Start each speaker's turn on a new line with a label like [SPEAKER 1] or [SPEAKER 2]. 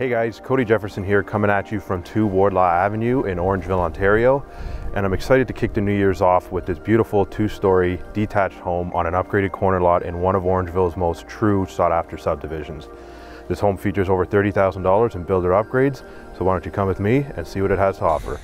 [SPEAKER 1] Hey guys, Cody Jefferson here coming at you from 2 Wardlaw Avenue in Orangeville, Ontario. And I'm excited to kick the New Year's off with this beautiful two-story detached home on an upgraded corner lot in one of Orangeville's most true sought-after subdivisions. This home features over $30,000 in builder upgrades, so why don't you come with me and see what it has to offer.